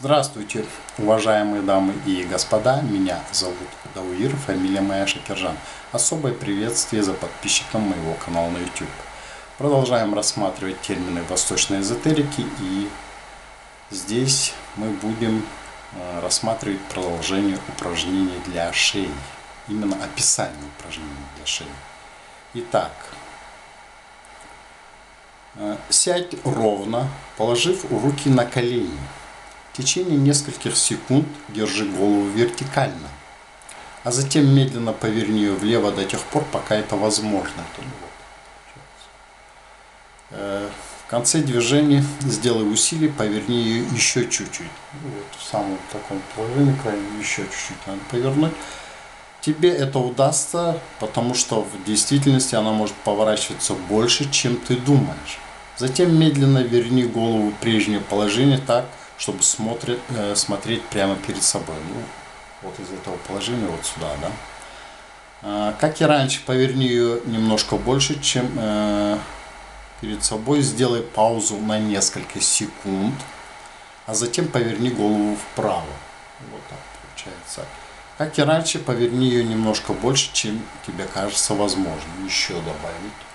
Здравствуйте, уважаемые дамы и господа. Меня зовут Дауир, фамилия моя Шакержан. Особое приветствие за подписчиком моего канала на YouTube. Продолжаем рассматривать термины восточной эзотерики и здесь мы будем э, рассматривать продолжение упражнений для шеи. Именно описание упражнений для шеи. Итак, э, сядь ровно, положив руки на колени течение нескольких секунд держи голову вертикально, а затем медленно поверни ее влево до тех пор, пока это возможно. Э, в конце движения сделай усилие, поверни ее еще чуть-чуть. Вот в самом таком положении крайне еще чуть-чуть надо повернуть. Тебе это удастся, потому что в действительности она может поворачиваться больше, чем ты думаешь. Затем медленно верни голову в прежнее положение так, чтобы смотреть, э, смотреть прямо перед собой. Ну, вот из этого положения вот сюда, да. А, как и раньше, поверни ее немножко больше, чем э, перед собой. Сделай паузу на несколько секунд, а затем поверни голову вправо. Вот так получается. Как и раньше, поверни ее немножко больше, чем тебе кажется возможным. Еще добавить.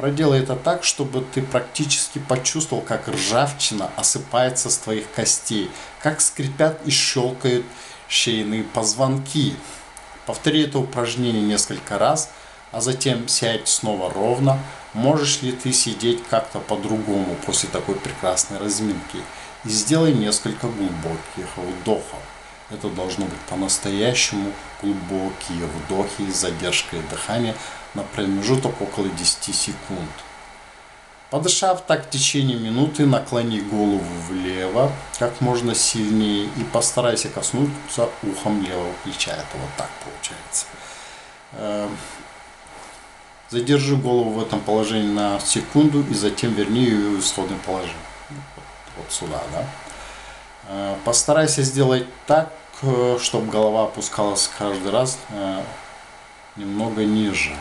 Проделай это так, чтобы ты практически почувствовал, как ржавчина осыпается с твоих костей, как скрипят и щелкают шейные позвонки. Повтори это упражнение несколько раз, а затем сядь снова ровно. Можешь ли ты сидеть как-то по-другому после такой прекрасной разминки? И сделай несколько глубоких вдохов. Это должно быть по-настоящему глубокие вдохи с задержкой дыхания на промежуток около 10 секунд. Подышав так в течение минуты, наклони голову влево как можно сильнее и постарайся коснуться ухом левого плеча. Это вот так получается. Эм, задержи голову в этом положении на секунду и затем верни ее в исходное положение. Вот сюда, да. Э, постарайся сделать так, э, чтобы голова опускалась каждый раз э, немного ниже.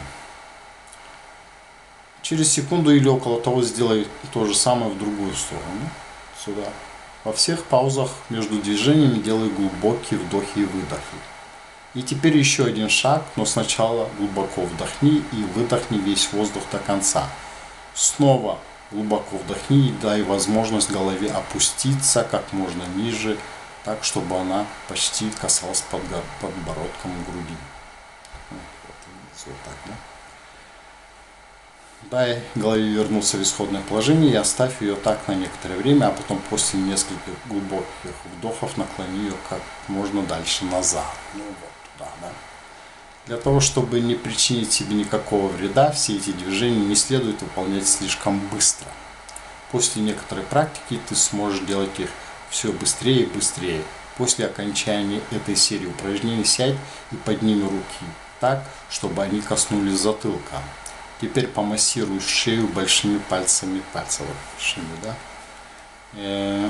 Через секунду или около того сделай то же самое в другую сторону. Сюда. Во всех паузах между движениями делай глубокие вдохи и выдохи. И теперь еще один шаг, но сначала глубоко вдохни и выдохни весь воздух до конца. Снова глубоко вдохни и дай возможность голове опуститься как можно ниже, так, чтобы она почти касалась подбородком груди. Вот, так, да? Дай голове вернуться в исходное положение и оставь ее так на некоторое время, а потом после нескольких глубоких вдохов наклони ее как можно дальше назад. Ну вот. Для того, чтобы не причинить себе никакого вреда, все эти движения не следует выполнять слишком быстро. После некоторой практики ты сможешь делать их все быстрее и быстрее. После окончания этой серии упражнений сядь и подними руки так, чтобы они коснулись затылка. Теперь помассируй шею большими пальцами пальцев. Шею, да? Э,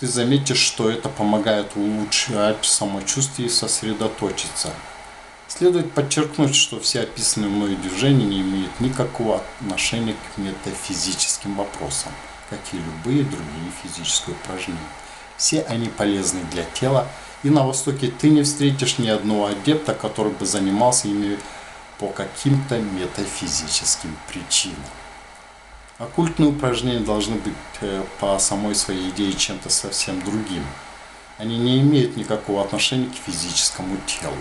ты заметишь, что это помогает улучшать самочувствие и сосредоточиться. Следует подчеркнуть, что все описанные мной движения не имеют никакого отношения к метафизическим вопросам, как и любые другие физические упражнения. Все они полезны для тела, и на Востоке ты не встретишь ни одного адепта, который бы занимался ими по каким-то метафизическим причинам. Оккультные упражнения должны быть э, по самой своей идее чем-то совсем другим. Они не имеют никакого отношения к физическому телу.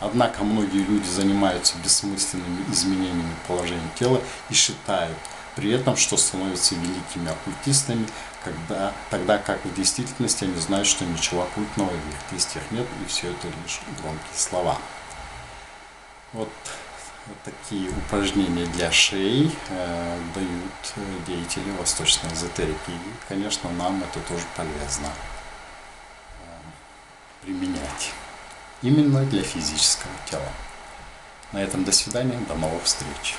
Однако многие люди занимаются бессмысленными изменениями положения тела и считают при этом, что становятся великими оккультистами, когда, тогда как в действительности они знают, что ничего оккультного в их действиях нет, и все это лишь громкие слова. Вот вот такие упражнения для шеи э, дают э, деятели восточной эзотерики. И, конечно, нам это тоже полезно э, применять. Именно для физического тела. На этом до свидания, до новых встреч.